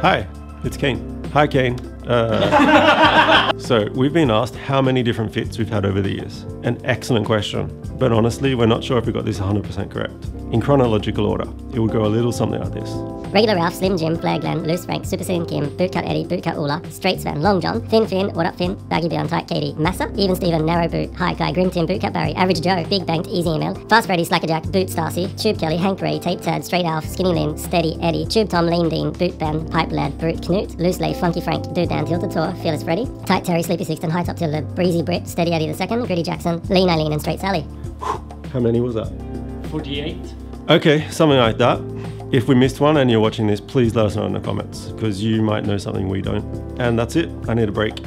Hi, it's Kaine. Hi, Kaine. Uh, so, we've been asked how many different fits we've had over the years. An excellent question, but honestly, we're not sure if we got this 100% correct. In chronological order, it would go a little something like this Regular Ralph, Slim Jim, Flair Glenn, Loose Frank, Super Slim Kim, Bootcut Eddie, Bootcut Ola, Straight Sven, Long John, Thin Finn, What Up Finn, Baggy Beyond Tight Katie, Massa, Even Steven, Narrow Boot, High Guy, Grim Tim, Bootcut Barry, Average Joe, Big Bengt, Easy Emil, Fast Freddy, Slacker Jack, Boot Stacy, Tube Kelly, Hank Rey, Tape Ted, Straight Alf, Skinny Lin, Steady Eddie, Tube Tom, Lean Dean, Boot Ben, Pipe Led, Brute Knut, Loose Leaf, Funky Frank, Dude Dan, Tilted Tor, Fearless Freddy, Tight Terry, Sleepy Sixten, High Top Tilda, Breezy Britt, Steady Eddie the Second, Gritty Jackson, Lean Eileen, and Straight Sally. How many was that? 48. Okay, something like that. If we missed one and you're watching this, please let us know in the comments because you might know something we don't. And that's it. I need a break.